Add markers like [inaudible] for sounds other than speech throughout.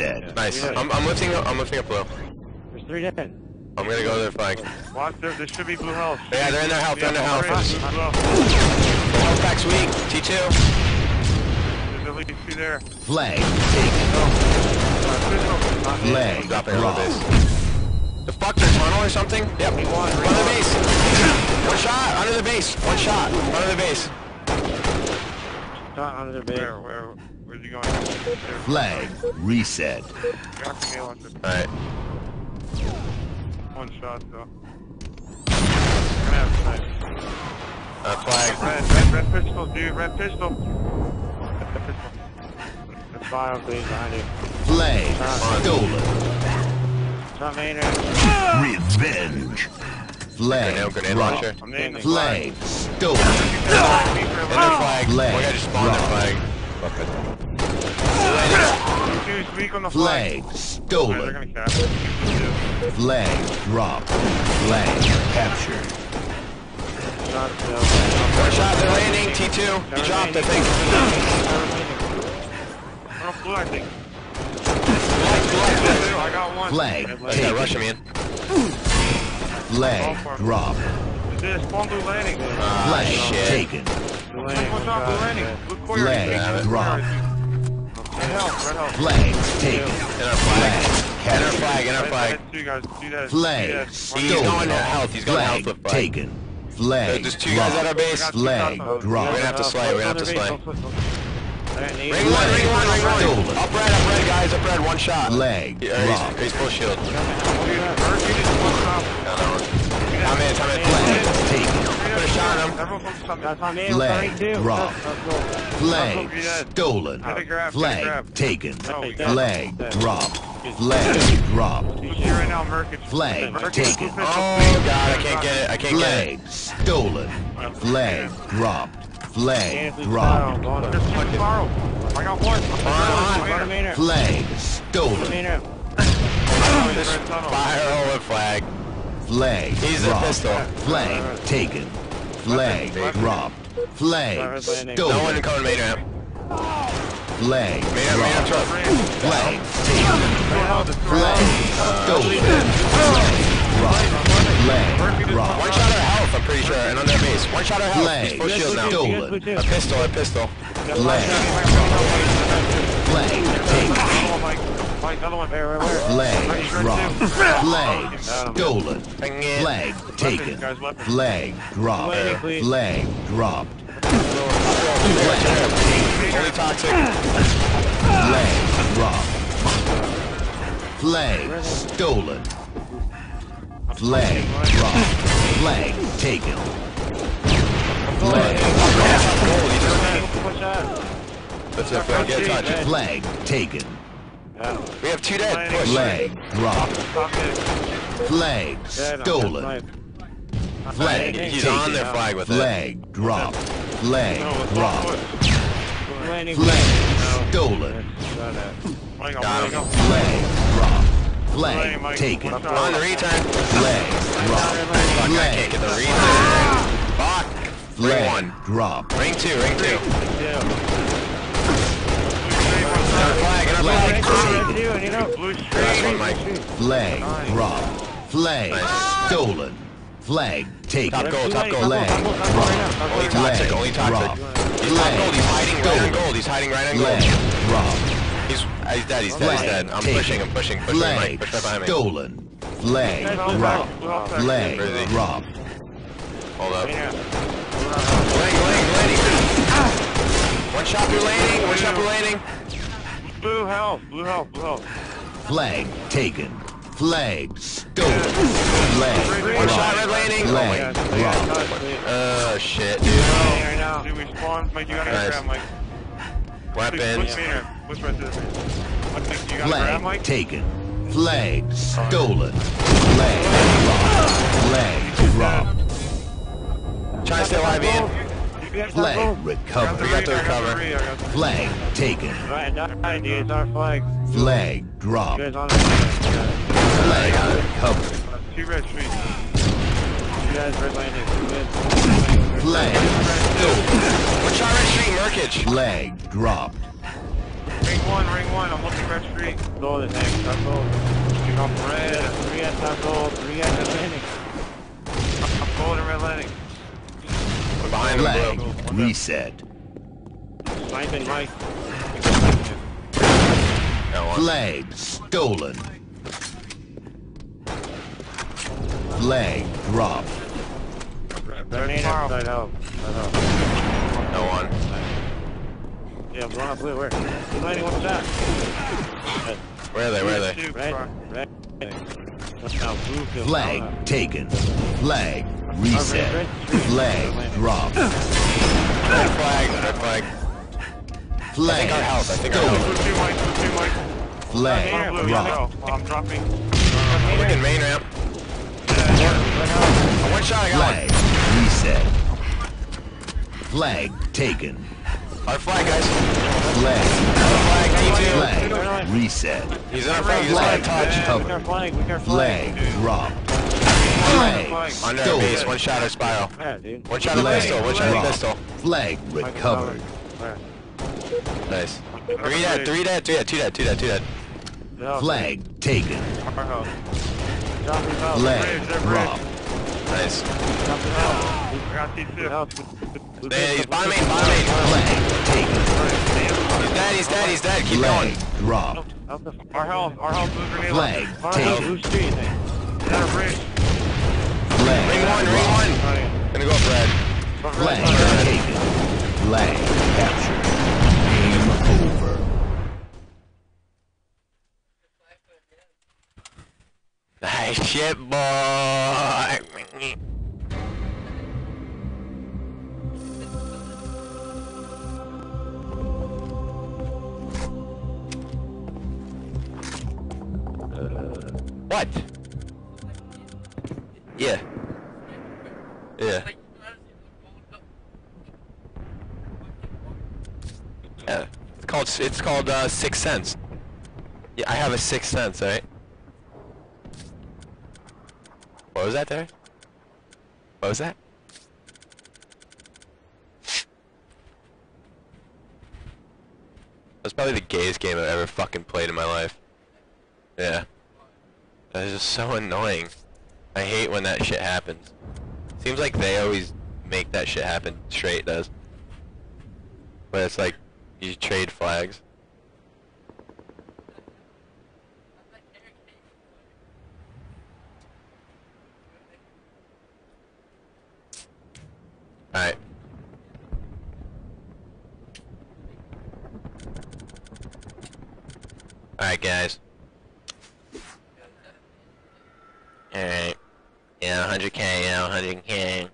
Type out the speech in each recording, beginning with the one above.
reset. Nice. I'm, I'm lifting up. I'm lifting up blue. There's three dead. I'm gonna go to their flag. Watch there. There should be blue health. Yeah, they're in their health. They're in their health. Blue health. health pack's weak. T2. There's at least two there. Flag taken. Flag Dropping on the dropped. base. The fuck, their tunnel or something? Yep. Under the base. One shot. Under the base. One shot. Under the base. Not under the base. Where? Where? Where's he going? There. Flag reset. Got me on the- Alright. One shot though. Gonna have snipe. Uh, flag. Red, red, red pistol, dude. Red pistol. Red pistol. There's five please behind you. Flag stolen. Top main. Revenge. Flag Grenade, grenade dropped. launcher. I'm in the Flag stolen. In their flag. Flag One guy just spawned their flag. Dude's flag. Stolen. Flag dropped. Flag captured. Shot shot. They're landing. T2. He dropped, I think. Blue, I got. Flag taken. rushing me in. Flag dropped. Flag taken. Blue landing, What's up, blue shot. landing? Blue quarter. Flag Red dropped. health, red health. Flag taken. In our flag. Flag In our flag. In our flag. red two guys, do that. Flag do. He's going to health. He's going to health Flag with flag. taken. Flag There's two guys at our base. Flag Drop. We're gonna have to slay. We're gonna have to slay. Ring Ring one, ring one, ring one. Stolen. Up red, up red, guys. Up red. One shot. Flag Yeah, he's, he's full shield. Dude, Murphy just one top. No, no. I'm in. I'm in. Flag taken. Flag I'm sorry, too. dropped. Flag stolen. Get a grab, get a Flag taken. No, we got Flag Dead. dropped. Flag dropped. Blue here right now, Merc. It's- Flag taken. Oh god, I can't get it. I can't get it. Flag stolen. Flag dropped. Flag Anthony dropped. File, going There's up. two spiral. I got one. on. Go to main room. Flag stolen. main room. Just fire with flag. Flag He's a pistol. Flag taken. Flag dropped. Flag No one stolen. coming main ramp. Flag Main ramp, dropped. Flag taken. Flag stolen. Flag dropped. Flag One shot health, I'm pretty sure, and on their base. One shot health. Flag He's full shield now. stolen. A pistol, a pistol. Flag. Flag taken. Another one. Where, where, where? Flag dropped. Flag stolen. Bang. Flag taken. guys. Flag dropped. Weapons. Flag dropped. Only toxic. Flag dropped. Flag stolen. Flag dropped. Flag taken. Flag Gold, he's just- One shot. That's it, Flag. Get a touch. Flag taken. Yeah. We have two dead. Push. Flag dropped. Flag stolen. Flag He's on taken. their flag with it. Flag dropped. Flag No, it's dropped. not Flag stolen. Shot at. Mike, Got I'm him. going Flag dropped. Hey, Flag Mike. taken. What's On the up? return. Flag dropped. Fuck, I can't Flag. get the return. Fuck. Ring Flag one. dropped. Ring two, ring two. Know. Blue Last straight. one, Mike. Flag dropped. Flag stolen. Flag taken. Top gold, top gold. Flag Only toxic, only toxic. He's top gold, he's hiding right on gold, he's hiding right on Flag gold. dropped. He's, uh, he's dead, he's dead, he's dead. I'm pushing, I'm pushing, pushing, Mike, Flag push right behind me. stolen. Flag Blue dropped. health, blue health. Flag Where is he? dropped. Hold up. Yeah. Landing, landing, landing. One shot through landing, one shot through landing. Blue health, blue health, blue health. Flag taken. Flag stolen. Flag One shot, red dropped. landing. Oh Flag my, They got dropped. touched, please. uh, shit, dude. Landing right now. Dude, we spawned. Mike, you gotta Nice. grab Mike. Weapons. Push me in. Push right to this. Mike, you gotta grab Flag Mike. taken. Flag stolen. Flag dropped. Flag dropped. Try to stay alive, Ian. Flag I got the recovered. We got to three, I got the recover. three, I got the- Flag taken. Right, die. It's our flag. Flag dropped. guys on it? Flag recovered. Two red streets. You guys red landing. Flag stolen. One shot red street, Merkage. Flag dropped. Ring one, ring one. I'm looking red street. Gold is next. Top gold. You come red. Three at top gold. Three at Atlantic. I'm gold and red landing. We're behind the Flag blue. reset. Mike and Mike. Got one. Flag stolen. Flag dropped. Grenade Tomorrow. upside out. Side out. No one. Yeah, I'm going up blue. Where? Atlantic, one shot. Where are they? Where are they? Two, Red. Flag taken. Flag reset. Flag dropped. Red flag. Red flag. Flag our our. Flag dropped. I'm dropping. Looking main ramp. One shot. I got. Flag reset. Flag taken. Our flag, guys. Flag. Flag T2. Flag reset. He's in our flag. He's Flag not touch. We got covered. flag. We got flag. Flag dropped. Flag Under our base. stolen. One shot of spiral. Yeah, dude. One shot of Flag pistol. One shot of dropped. pistol. Flag recovered. Where? Nice. Three dead. Three dead. Two dead. Two dead. Two dead. Two dead. Yeah. Flag taken. Our house. Drop it out. Flag dropped. Nice. Drop it out. I got T2. Out. Hey, he's bottom main. Bottom main. Flag taken. He's dead. He's dead. He's dead. Keep going. Flag dropped. Out Our house. Our house. Blue grenade. Flag Far out, taken. blue street, I. Is a bridge? Flag Ring one. Ring one. Right. Gonna go up red. Flag taken. Flag captured. Game over. Nice shit, boy. What? Yeah. Yeah. Yeah. It's called it's called uh, Sixth Sense. Yeah, I have a sixth sense, alright? What was that there? What was that? That's probably the gayest game I've ever fucking played in my life. Yeah. That is just so annoying. I hate when that shit happens. Seems like they always make that shit happen. Straight does. But it's like, you trade flags. Alright. Alright, guys. Alright. Yeah, 100k, yeah, 100k.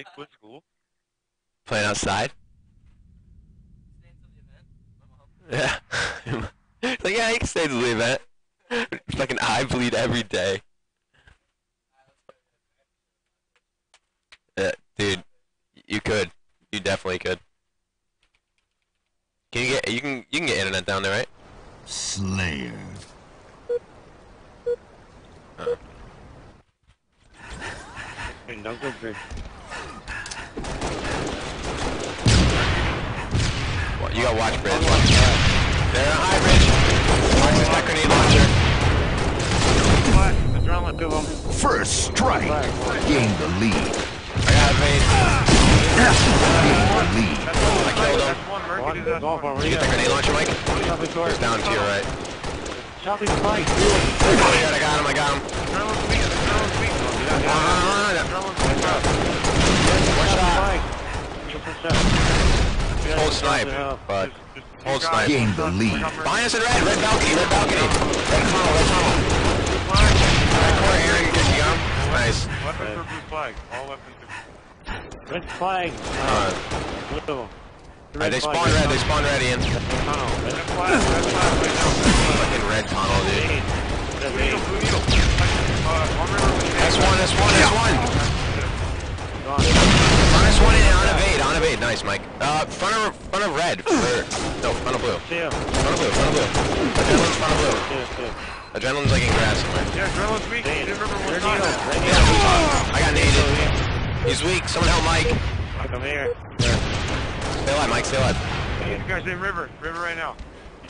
They quit school. Playing outside? Yeah. [laughs] Like, yeah, you can stay to the event. [laughs] Fucking eye bleed every day. Yeah, dude, you could. You definitely could. Can you get you can you can get internet down there, right? Slayer. Hey, don't go bridge. What, you got watch bridge. Watch. They're on high bridge. Watch this that grenade launcher. What? Adrenaline, two of them. First strike. Gain the lead. I got evade. Gain the lead. I killed him. One. One, that's golf one. over Did you get the grenade launcher, Mike? Choppy. It's down to your right. Choppy spike. Oh, yeah, I got him. I got him. One shot. Spike. Just a shot. Hold snipe. Fuck. Just- just Hold snipe. Gain the lead. Behind us in red. Red balcony. Red balcony. Red tunnel. Red tunnel. Red corner. Aaron, you got him. Nice. Weapons are blue flag. All weapons are Red flag. Uh, Blue. Alright, they spawned red. They spawned red, Ian. Tunnel. Red red flag. Red flag right now. Fucking red tunnel, dude. flag. Red Blue needle. flag. Blue needle. Uh, on river with the S1, S1, S1. Gone. Front S1 and on evade. On evade. Nice, Mike. Uh, front of, front of red. Or, [sighs] no, front of blue. See ya. Front of blue. Front of blue. Adrenaline's front of blue. See ya, see ya. Adrenaline's like in grass somewhere. Yeah, adrenaline's weak. Red Blue river Red was needle. not. Red Yeah, needle. blue tunnel. I got naded. He's weak. Someone help Mike. Mike, I'm here. Stay alive, Mike. Stay alive. You guys in river. River right now.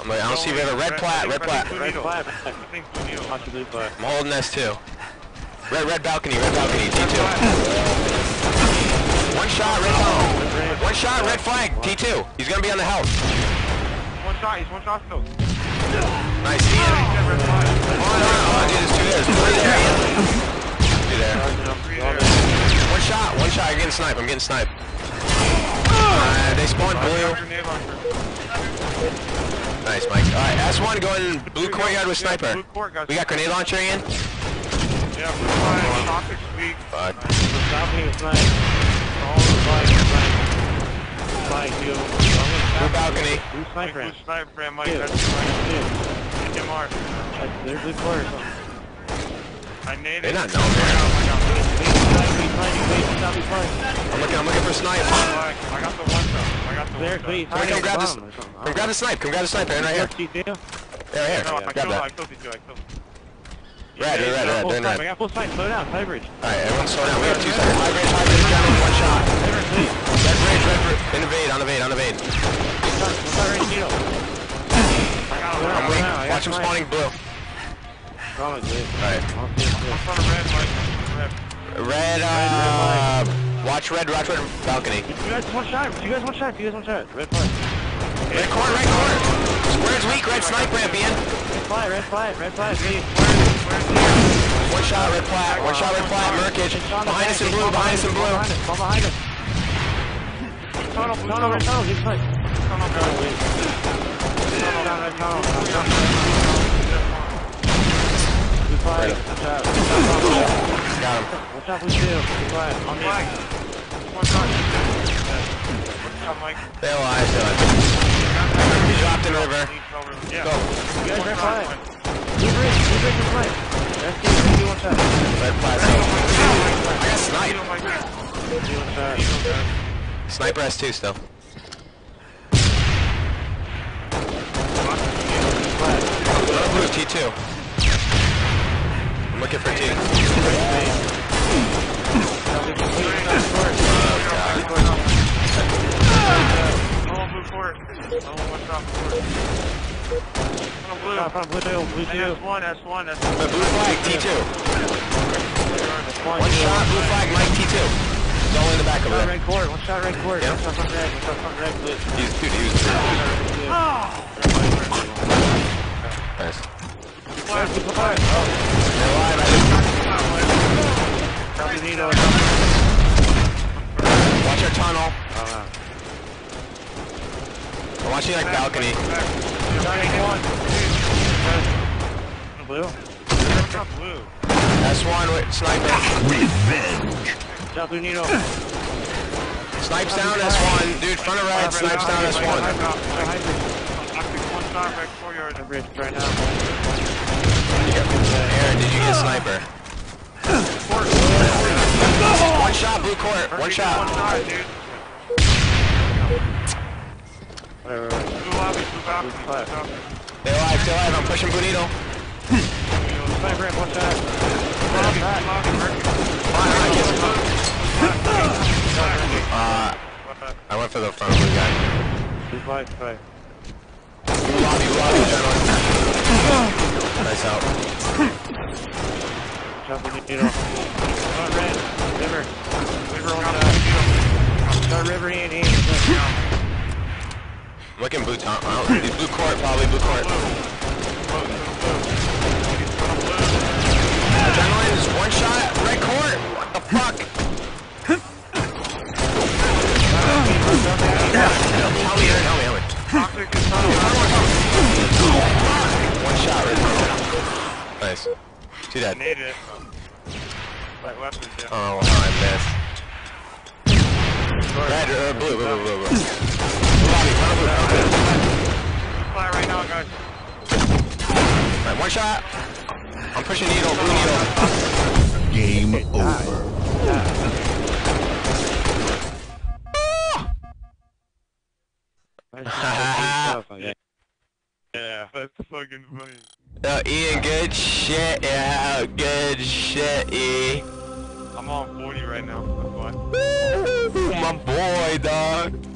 I'm like, I don't see River. Red plat. Red plat. Red flag. I think Blue Needle. Watch the blue flag. I'm holding this too. Red, red balcony. Red balcony. T2. One shot. Red tunnel. One shot. Red flag. T2. He's gonna be on the health. One shot. He's one shot still. Nice. Ian. He's red flag. Oh, no, no, no, dude, there's two there. There's three there, Two there. Three there. One shot, one shot. I'm getting sniped. I'm getting sniped. Uh, they spawned blue. Nice, Mike. Alright, S1 going blue courtyard with sniper. Blue. We got grenade launcher, in. Yeah, blue flag. Toxic's. Fuck. Balcony is nice. All the flag is nice. Flag, you. Blue balcony. Blue sniper. blue sniper, man. Mike, Two. that's Two. HMR. There's blue court or something. I naded. They're not known there. Wait, flag, wait, flag, wait, stop, wait, flag. I'm looking, I'm looking for a snipe. I got the one shot. I got the There, one wait. Come come grab this. Bomb or something. Come grab the snipe. Come grab the sniper. Right here. T2. Yeah, right here. No, I Grab killed, I killed these two. I killed them. Red, red, red, red. Full They're in I got full sight, slow down, high bridge. Alright, everyone slow down. We have two seconds. High bridge, high bridge, gentlemen. One shot. River, please. Red bridge, red bridge. In evade, on evade, on evade. Start, start right needle. I'm I weak. got Watch him spawning blue. Alright. I'll see it, I'm in front of red, Mike. Red. Red, uh... Watch red, watch red balcony. You guys one shot, you guys one shot, you guys one shot. Red flag. Red corner, red corner. Square's weak, red snipe ramp, Ian. Red flag, red flag, red flag, please. One shot, red flat. One shot, red flat. Merkage. Behind us in blue, behind us in blue. Behind us, fall behind us. Tunnel, Tunnel, red tunnel, get sniped. Tunnel, Tunnel. Tunnel, red tunnel. Flag, one shot. Got him. Shot, blue two. Blue flag. On flag. One shot. One shot, Mike. Stay alive, stay. He dropped in river. Yeah. Go. You guys red flag. Blue bridge, blue bridge is flag. ST, ST, one shot. Red flat. I got snipe. ST, one shot. Sniper S2 still. Flag. Blue T2. I'm looking for T. blue court. Tunnel, one shot, blue court. Tunnel, blue. Top on blue two, blue two. S1, S1, The S1. blue flag T2. One shot, blue flag, Mike T2. He's all in the back Shot there. red court, one shot red court, Yeah. one shot front red, one shot front red, blue. He's, dude, he was nice. Flag, blue flag. They're alive. I Copy Nito. just- Watch our tunnel. Uh-huh. Oh, wow. I'm watching like balcony. Shot eight one. Blue. Blue. S1 with sniper. Revenge. Shot blue Snipes down S1. Dude, front of red, snipes down S1. I think one shot, red courtyard. High bridge right now. Aaron, did you get a sniper? One shot, blue court. One One shot. They're Whatever, whatever. Blue lobby, blue balcony. Blue flag. Stay alive. I'm pushing Bonito. Sniper red, one shot. Lobby, lobby, Mercury. Come on, I. Uh, I went for the front blue guy. Blue flag, flag. Blue lobby, lobby, gentlemen. Nice out. Shot blue Nito. Shot red. River. River shot. the Shot river in, in. I'm blue top. Oh, blue court, probably shot. I'm pushing needle, blue needle. Game over. [laughs] Yeah, that's fucking funny. Uh, Ian, good shit, yeah, good shit, E. I'm on 40 right now. That's why. My boy, dog.